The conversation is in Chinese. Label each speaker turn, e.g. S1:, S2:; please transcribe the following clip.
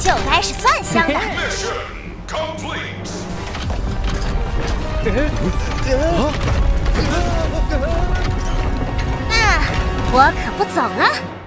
S1: 就该是蒜香的。那我可不走了。